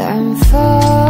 I'm falling.